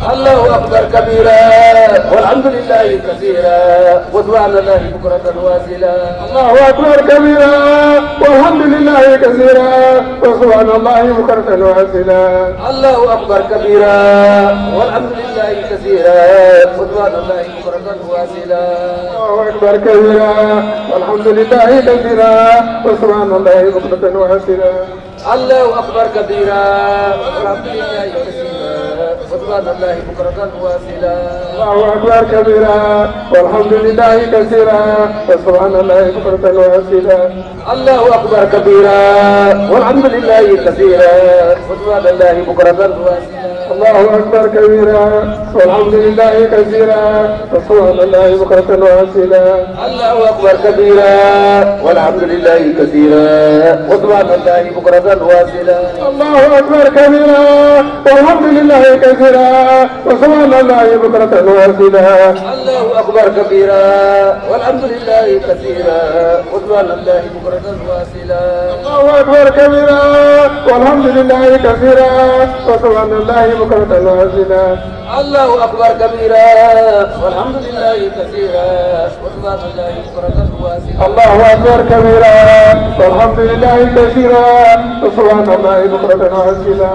الله أكبر كبيرا والحمد لله كثيرا وسبحان الله بكرة واسلا الله أكبر كبيرا والحمد لله كثيرا وسبحان الله بكرة واسلا الله أكبر كبيرا والحمد لله كثيرا وسبحان الله بكرة واسلا الله أكبر كبيرا والحمد لله كثيرا وسبحان الله بكرة واسلا الله أكبر كبيرا والحمد لله كثيرا. الله بكرة واسلا الله أكبر كبيرا. والحمد لله كثيرا. وسبحان الله بكرة واسلا الله أكبر كبيرا. والحمد لله كثيرا. وسبحان الله بكرة واسلا الله أكبر كبيرا. والحمد لله كثيرا. وسبحان الله بكرة واسلا الله أكبر كبيرا. والحمد لله كثيرا. وسبحان الله بكرة واسلا الله أكبر كبيرا. والحمد لله كثيرا. وسبحان الله بكرة واسلا الله أكبر كبيرا. والحمد لله كثيرا. وسبحان الله بكرة واسلا الله أكبر كبيرا. والحمد لله كثيرا. وسبحان الله بكرة واسلا الله أكبر كبيرا والحمد لله كثيرا وسبحان الله بكرة واسلا الله أكبر كبيرا والحمد لله كثيرا وسبحان الله بكرة واسلا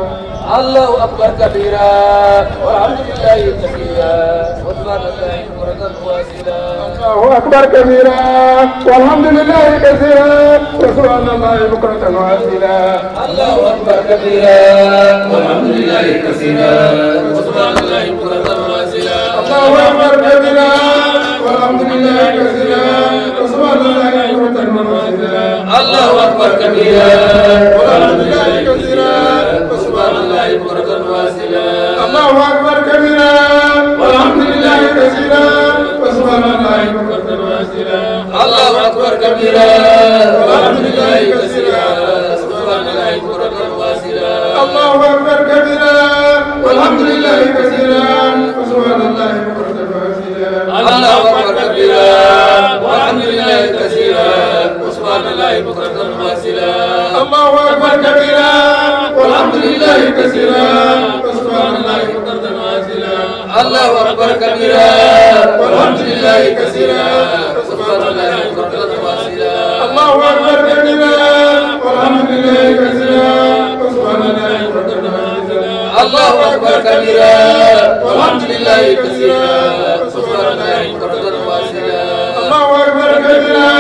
الله أكبر كبيرا والحمد لله كثيرا الله أكبر كبيرا والحمد لله كثيرا وسبحان الله بكرة واسلا الله أكبر كبيرا والحمد لله كثيرا وسبحان الله بكرة واسلا الله أكبر كبيرا والحمد لله كثيرا وسبحان الله بكرة واسلا الله أكبر كبيرا والحمد لله كثيرا وسبحان الله بكرة واسلا الله أكبر كبيرا كثيرا وسبحان الله بكرة واسلا الله أكبر كبيرا. والحمد لله كثيرا سبحان الله بكرة واسلا الله أكبر كبيرا. والحمد لله كثيرا. وسبحان الله بكرة واسلا الله أكبر كبيرا. والحمد لله كثيرا. وسبحان الله بكرة واسلا الله أكبر كبيرا. والحمد لله كثيرا وسبحان الله بكرة واسلا الله أكبر كبيرا. والحمد لله كثيرا. وسبحان الله بكرة واسلا الله أكبر كبيرا. والحمد لله كثيرا. وسبحان الله بكرة واسلا الله أكبر كبيرا. والحمد لله كثيرا. وسبحان الله بكرة واسلا الله أكبر كبيرا.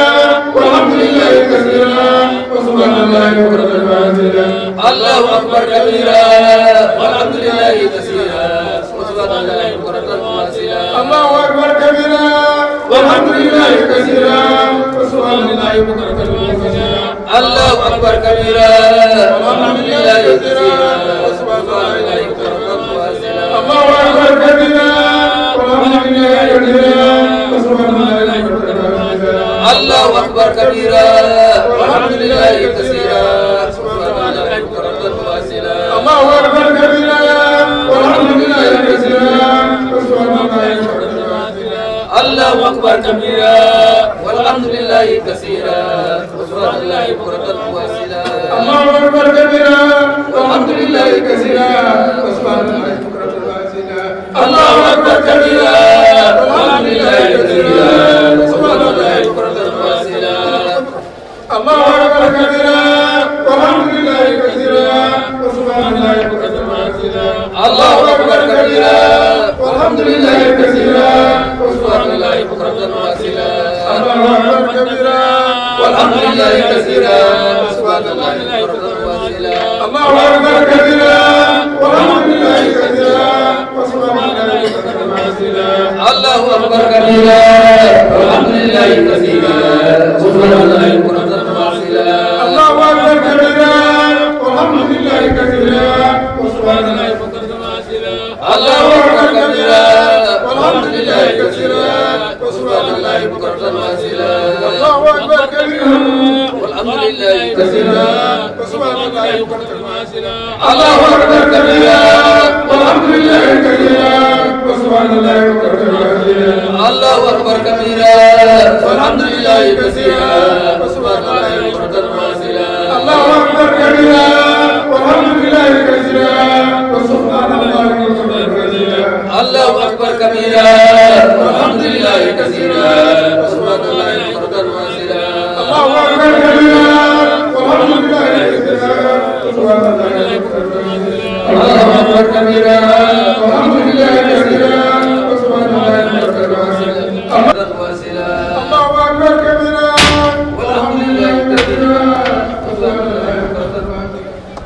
والحمد لله كثيرا. وسبحان الله بكرة واسلا الله أكبر كبيرا. والحمد لله كثيرا وسبحان الله بكرة واسلا الله أكبر كبيرا. والحمد لله كثيرا. وسبحان الله بكرة الله أكبر كبيرا. والحمد لله كثيرا. الله بكرة واسلا الله أكبر كبيرا. والحمد لله كثيرا. وسبحان الله أكبر كبيرا. والحمد لله كثيرا. وسبحان الله أكبر كبيرا. والحمد لله كثيرا. وسبحان الله بكرة واسلا الله أكبر كبيرا. والحمد لله كثيرا. وسبحان الله بكرة واسلا الله أكبر كبيرا. والحمد لله كثيرا. والحمد لله كثيرا وسبحان الله واسلا الله أكبر كبيرا والحمد لله كثيرا وسبحان الله واسلا الله أكبر كبيرا والحمد لله كثيرا الله كثيرا الله بكرة واسلا الله أكبر كبيرا والحمد لله كثيرا وسبحان الله بكرة واسلا الله أكبر كبيرا والحمد لله كثيرا وسبحان الله بكرة واسلا الله أكبر كبيرا والحمد لله كثيرا وسبحان الله بكرة واسلا الله أكبر كبيرا والحمد لله كثيرا وسبحان الله بكرة واسلا الله أكبر كبيرا الله الله أكبر كبيرا والحمد لله كثيرا وسبحان الله بكرة واسلا الله أكبر كبيرا والحمد لله كثيرا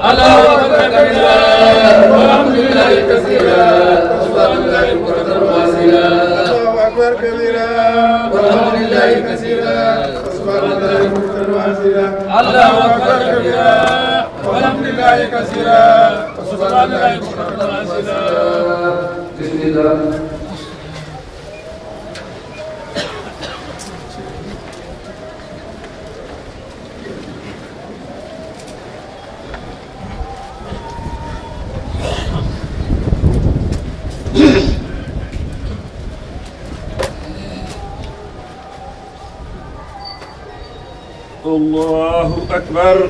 الله كبيرا والحمد لله كثيرا وسبحان الله أكبر كبيرا والحمد لله كثيرا وسبحان الله بكرة واسلا الله أكبر كبيرا لله كثيرا وسبحان الله بكرة بسم الله. الله أكبر.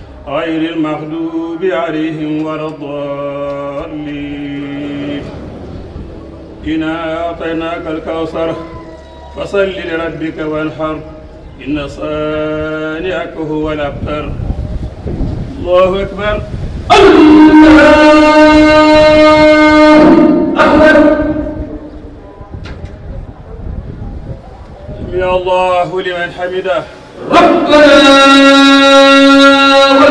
غير المغضوب عليهم ولا الضالين. إنا أعطيناك الكوثر فصل لربك وانحر. إن صانعك هو الأبتر. الله أكبر. سمع الله لمن حمده. ربنا الله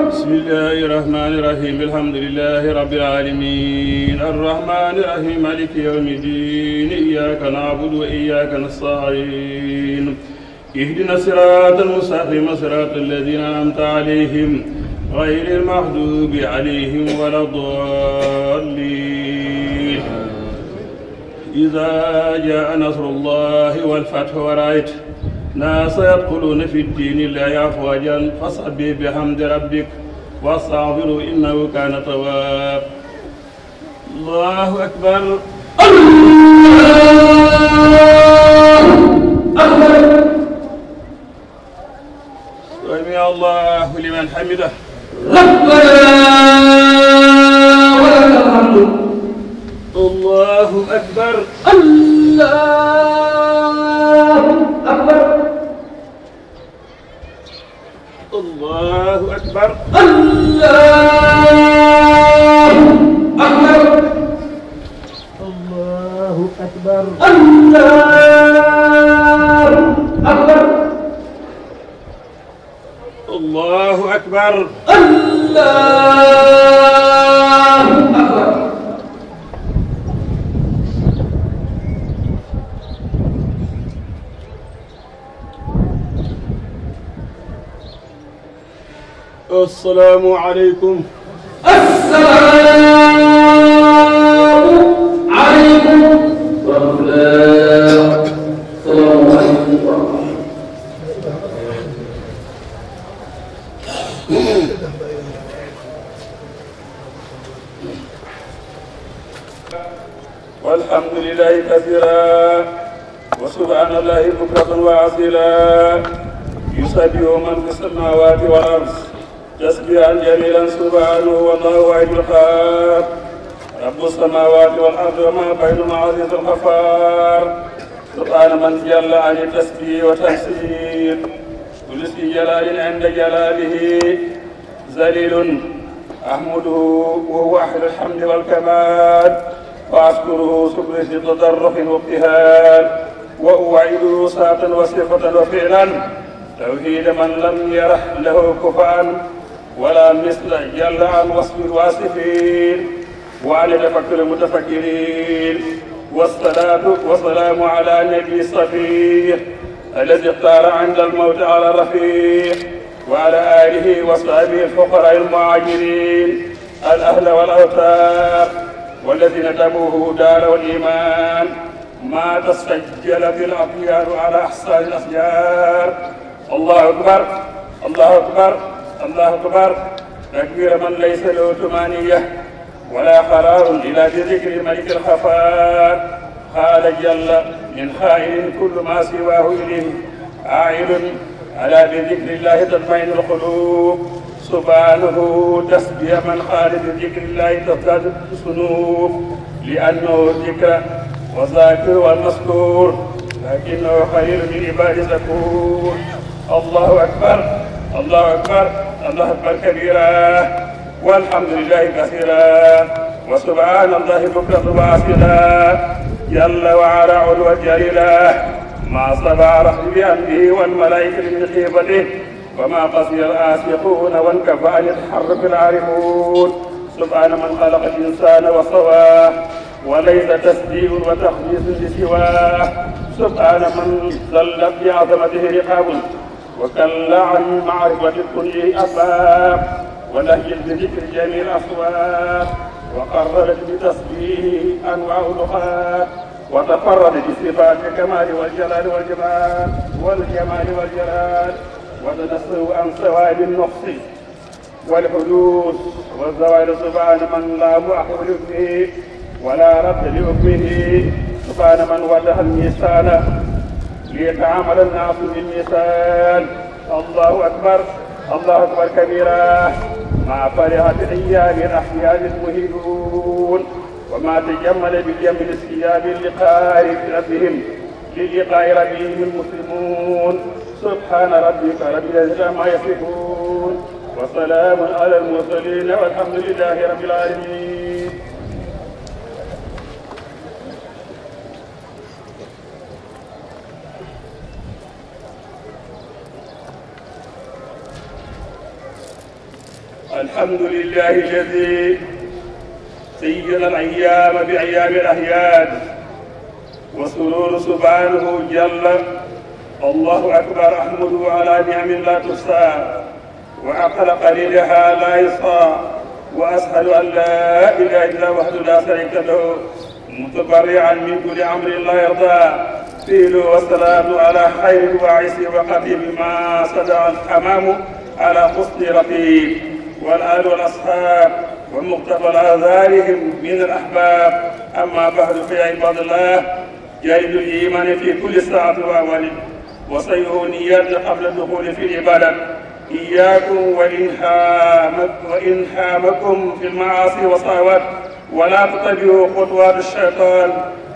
بسم الله الرحمن الرحيم الحمد لله رب العالمين الرحمن الرحيم مالك يوم الدين إياك نعبد وإياك نستعين اهدنا الصراط المستقيم صراط الذين أنعمت عليهم غير المغضوب عليهم ولا الضالين إذا جاء نصر الله والفتح ورأيت ناس يدخلون في الدين الله أفواجا فاصبح بحمد ربك واستغفره إنه كان تواب. الله أكبر. سمع الله لمن حمده. ربنا ولك الحمد الله أكبر. الله أكبر. الله أكبر. الله love. السلام عليكم. السلام عليكم الله والحمد لله كثيرا وسبحان الله بكرة وعزيلا يسبح من في السماوات والأرض. تسبيحا جميلا سبحانه والله واحد القهار. رب السماوات والأرض وما بينهما عزيز الغفار. سبحان من جل عن التسبيح والتحسين. كل اسم جلال عند جلاله. ذليل أحمده وهو أحد الحمد والكمال. وأشكره شكر في تضرع وابتهال وأوعده ساعة وصفة وفعلا. توحيد من لم يره له كفءا ولا مثل جل عن وصف الواصفين وعلى تفكر المتفكرين والصلاة والسلام على نبي الصفيه الذي اختار عند الموت على الرفيق. وعلى آله وصحبه الفقراء المهاجرين. الأهل والأوتار. والذين تبوه دار الإيمان ما تسجل في الأطيار على أحسان الأشجار الله أكبر. الله أكبر. الله أكبر تكبير من ليس له ثمانية ولا قرار إلى بذكر ملك الخفار قال جل من خائن كل ما سواه إليه. عائل على بذكر الله تطمئن القلوب. سبحانه تسبيح من قال بذكر الله تزداد الذنوب لأنه الذكر والذاكر والمذكور. لكنه خير من عباد الذكور. الله أكبر. الله أكبر. الله أكبر كبيرا والحمد لله كثيرا وسبحان الله بكرة وأصيلا. جل وعلا علوا جليلا ما صبع رحم بأمره والملائكة من خيبته وما قصي الآسقون وانكفى عن الحرب العارفون. سبحان من خلق الإنسان وصواه وليس تسبيح وتخليص لسواه. سبحان من ظلت بعظمته رقاب وكل عن معرفة كل أسباب ونهي بذكر جميع الأصوات وقررت بتسبيح أنواع اللغات وتفرد بصفات الكمال والجلال والجمال والجمال والجلال وتنصر عن سواد النقص والحدوث والزوال سبحان من لا مؤخر لحكمه ولا رد لحكمه سبحان من وضح الميزان ليتعامل الناس بالميزان الله أكبر الله أكبر كبيرا. ما فرحت أيام الاحياء المهيدون وما تجمل بالجمل الثياب اللقاء ربهم للقاء ربهم المسلمون. سبحان ربك رب العزة عما يصفون. وسلام على المرسلين والحمد لله رب العالمين. الحمد لله الذي سيد الأيام بأيام الأهياد وسرور سبحانه جل. الله أكبر أحمده على نعم لا تحصى وعقل قليلها لا يصى وأشهد أن لا إله إلا وحده لا شريك له متبرعا من كل أمر لا يرضى فيل والسلام على خير الواعث وقديم ما صدع الحمام على حسن رقيب. والآل والأصحاب ومقتضى آثارهم من الأحباب. أما بعد في عباد الله جاهد الإيمان في كل ساعة وأول وصيغوا النيات قبل الدخول في العبادة. إياكم وإنهامك وإنهامكم في المعاصي والصلوات ولا تتبعوا خطوات الشيطان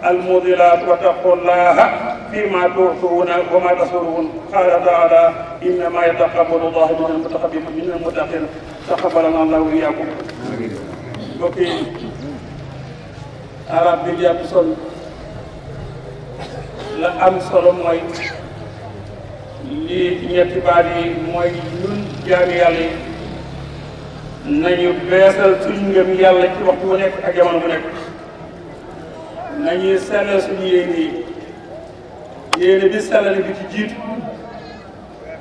المضلات واتقوا الله فيما تعطون وما تسرون. قال تعالى إنما يتقبل الله من المتقبل من المتقين taqabbalanaa Allaahu wa iyyaakum mbokk yi arab bi yàpp sol la am solo mooy lii ñetti baat yi mooy ñun jaami yàlla yi. Nañu beesal suñ ngëm yàlla ci waxtu bu nekk ak jamono bu nekk. Nañuy sellal suñu yéene yi. Yéene bi sellal bi ci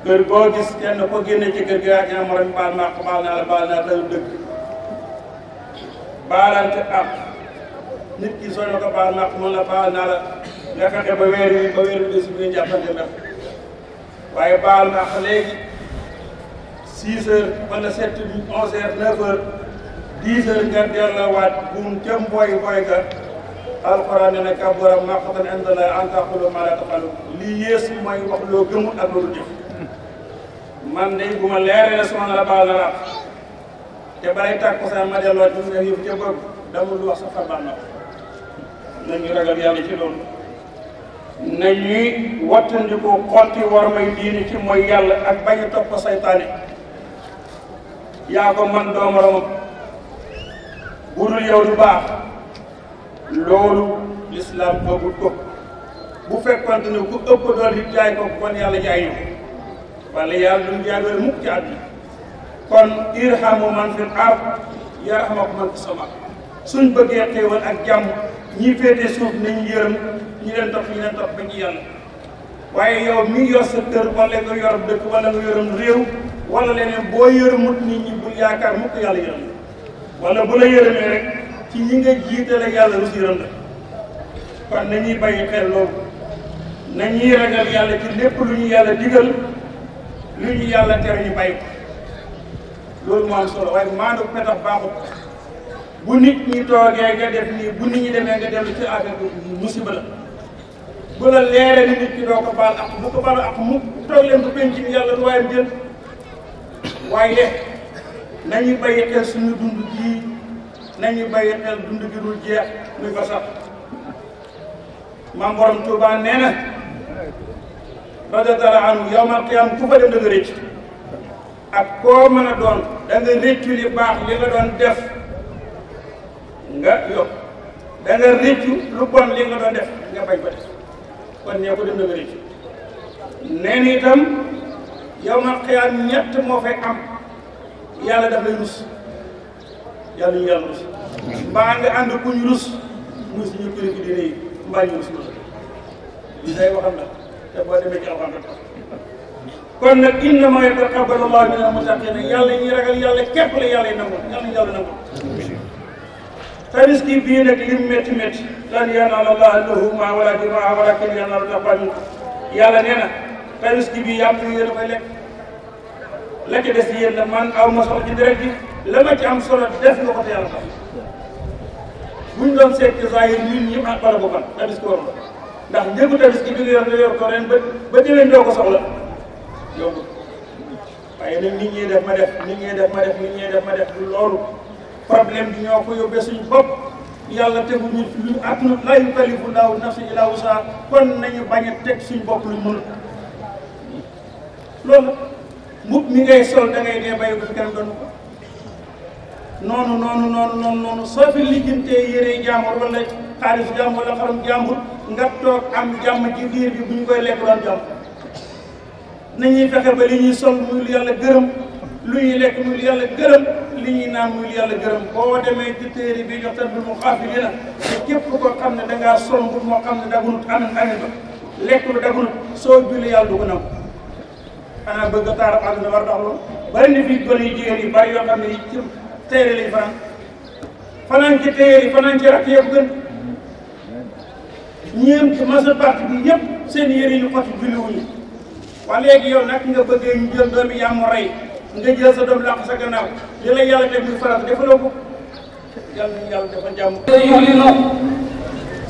kër boo gis kenn ko génne ci kër gi yaa ngi morom baal ma baal naa la baal naa la dëgg. Baalante ak nit ki soo ko baal ma mun la baal naa la. Nga fexe ba weer wi ba weer wi des bi nga jàppante ndax. Waaye baal ma léegi. Six heures wala sept onze heures neuf heures dix heures nga buum jëm mbooy mbooy ga. Alxuraan ne ne kabura maqtan inda llahi an taqulu ma la tafalu lii yéesu mooy wax loo gëmul ak loolu jëf. Man de bu ma leeree soxna la baal la. Ràq te balay tàkku sax ma delloo ci nga yëf ca bëgg dama lu wax sa fa na nañu ragal yàlla ci loolu. Nañuy wattandiku xotti war may diini ci mooy yàlla ak bañ a topp saytaane yaa ko man doomoromam bu dul yow du baax. Loolu lislaam bëggul ko. Bu fekkonte ne ku ëpp dool yi jaay ko kon yàlla jaay ñu wala yàlla duñ jaay doole mukk ci àdduna. kon irhamu man fil ard yarhamakum man fis sama suñ bëggee xéewal ak jàmm ñi féete suuf nañu yërëm ñi leen topp ñi leen topp ba ci yàlla. Waaye yow mi yor sa kër wala nga yor dëkk wala nga yorom réew wala leneen boo yërëmut nit ñi bul yaakaar mukk yàlla yërëm wala bu la yërëmee rek ci ñi nga jiitale yàlla rus yërëm la. Kon nañuy bàyyi xel loolu. Nañuy ragal yàlla ci lépp lu ñu yàlla digal lu ñu yàlla tere ñu bàyyi ko. Loolu moo am solo waaye maandu petax baaxut bu nit ñi toogee nga def nii bu nit ñi demee nga dellu ci affaire bi musiba la. Bu la leeree ni nit ki doo ko baal ak bu ko baal ak mu toog leen bu penc mi yàlla du waayam jël. Waaye nañu bàyyi xel suñu dund gii nañu bàyyi xel dund gi dul jeex muy ko sax maam borom Tuubaa nee na radiyallaahu anhu yawmal qiyaam ku fa dem da nga rëcc. Ak koo mën a doon da nga rëccu li baax li nga doon def nga yokk. Da nga rëccu lu bon li nga doon def nga bañ ko def. Kon nee ko dem da nga rëccu. Nee na itam yawmal qiyaam ñett moo fay am. Yàlla daf lay rus. Yàlla ñu yàlla rus. Mbaa nga ànd ku ñu rus muy suñu kilifa diine yi mbaa ñu rus la li day waxam la. Te boo demee ci alxam rek kon nag innama yataqabbalu Allahu mina al-muttaqiina yàlla ñuy ragal yàlla képp la yàlla yi nangul yàlla yàlla nangul. tabaski bii nag lim métti métti lan yanaala Llaaha luhuumuhaa wa laa dimaa'a walaakin yanaaluhu taqwaa minkum. yàlla nee na tabaski bii yàpp yi yéen a koy lekk. la ca des yéen la man aw ma ci direct bi la ma ci am solo def nga ko te yàlla tax. doon seet ci zahir ñun ñëpp ak bala boppam tabaski war ndax njëgu tabaski bi nga yor nga yor ko ren ba ba déwén ko soxla. Yomb waaye nag nit ñi def ma def nit ñi def ma def def ma def loolu. Problème bi ñoo ko yóbbee suñu bopp. Yàlla tegu ñu luñ attunu laa yukallifu llaahu nafsan illaa wusahaa kon nañu bañ a teg suñu bopp lu mënul. Loolu mbub mi ngay sol da ngay dee bàyyi ko fi kanam doon noonu noonu noonu noonu noonu soo fi lijjantee yére jàmbur wala xaalis jàmbur wala xarum jàmbur nga toog am jàmm ci biir bi bu ñu koy lekk doon jàmm. Nañuy fexe ba li ñuy sol muy lu yàlla gërëm lu ñuy lekk muy lu yàlla gërëm li ñuy naan muy lu yàlla gërëm. Boo demee ci téere bi jox tan bi mu xaafi dina te képp ko xam ne dangaa sol mbub moo xam ne dagunut anan anan ba. Lekk lu dagunut soo julli yàlla du ko nangu. Xanaa bëgg a taarab àdduna war dox loolu. Bari na fii gone yu jigéen yi bari yoo xam ne ci téere lañ ñeent majeure parti bi yépp seen yére yu xoti julli wuñu wa léegi yow nag nga bëgg ñu jël doomi yàmm rey nga jël sa doom làq sa gannaaw li la yàlla def muy farat defaloo ko. Yàlla yàlla dafa jàmm. Yulinu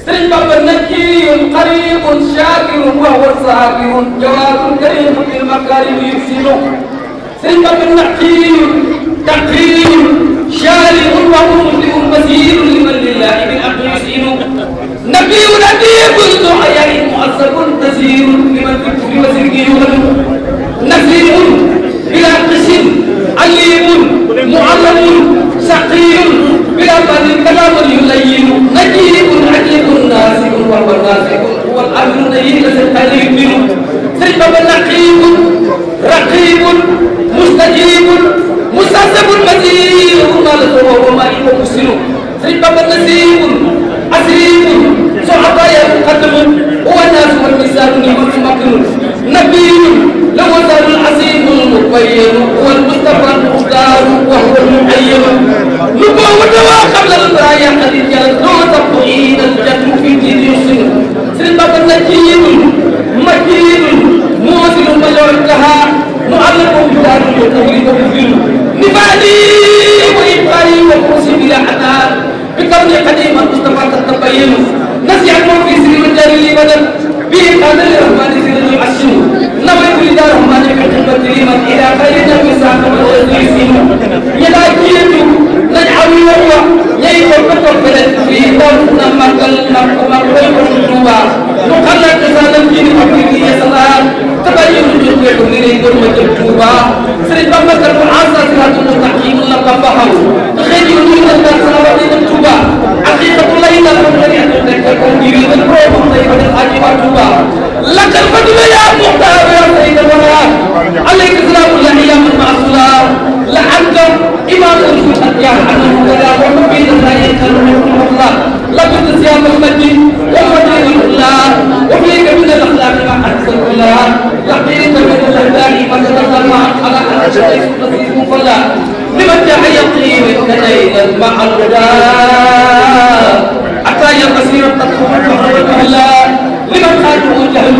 sëriñ bamba nakiyun qaribun shakirun wa huwa sabirun jawadun karimun lil makarim yusinu sëriñ مؤثر تسير لمن في يغلب نسيم بلا قسم عليم معلم سقي بلا بل كلام يلين. نجيب عجيب ناسب وهو ناسب هو الأمر الذي منه سيبب نقيب رقيب مستجيب مستحسب مزيد ما له وهو مالك مسلم سيبب نسيب والناس والميزان نعم المكنون نبي لوزن العزيز المبين والمصطفى المختار وهو المعين نبوة وقبل البرايا قد جلت لو تبقين الجد في دين يصين سلبة نجيب مكين موزن ملوكها معلق بدار يتولد بالظلم نفادي وإبقائي وقوسي بلا عتاب بكون قديم المصطفى تتبين. نزع الموفي به قادر الرحمن سر يعشم نويت لدار الرحمن بحكمة كريمة إلى خير نبي ساعة وتسليم يلا كيتو نجعل يوم يأي وقت البلد في دار نمكل نمكل نمكل نقلل تسالم جيني حقيقي صلاة تبين الجنة من دون الجوبا سرد بكر معاصر صراط المستقيم الله قبحه تخيل يقول لك صلوات الجوبا الله لك الفضل يا مختار يا سيد الورى عليك سلام الله يا من معصولا لعنك إمام الرسول أتياه عنه ولا ومبين الله يكرم الله لقد صيام المجد والفجر والله وفيك من الأخلاق ما أحسن كلها لقيت من الأهداء ما تتطلع على أن تشتري نصيب فلا لمن جاء يقين كليلا مع الهدى حتى يقصير التقوى البحر الله لمن خاله جهل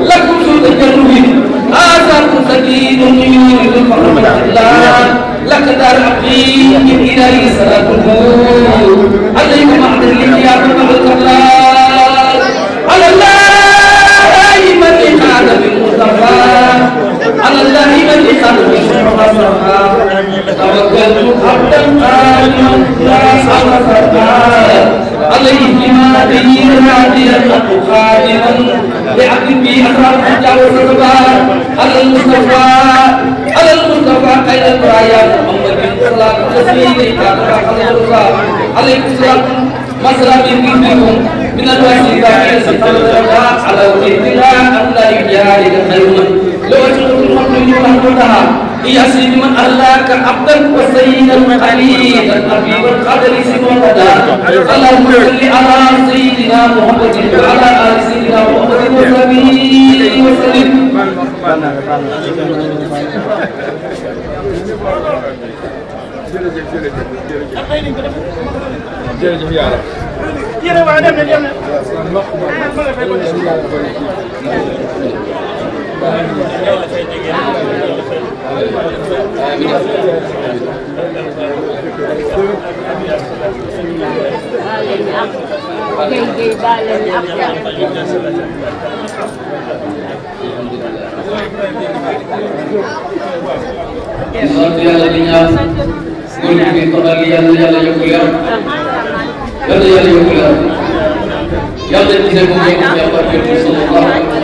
لكم سوء الجنوب آثاركم سكين يريد الفقر من الله لك دار عقيم إلهي صلاة النور. عليكم أعدل الإحياء بقبل الله. على الله من إخاد بالمصطفى. على الله من إخاد بالمصطفى توكلت عبدا قائما لا صرفا عليه ما به هاديا خادما لعبد به أسرار تجاوز الصبار على المصطفى على المصطفى خير البرايا محمد بن صلاة تسليم عليكم السلام مسألة بكم من الوسيلة إلى سفر على وجهها أن لا يجاري خيرا لو أشرت المؤمن محمودها سيد من أهلاك عبدا وسيدا خليلا حبيب القدر سنودا اللهم صل على سيدنا محمد وعلى آل سيدنا محمد وصحبه وسلم jërëjëf yàlla. yéen waa dem na dem Yalla yalla yok ya. Yalla bize bu yapar bir sallallahu aleyhi ve sellem.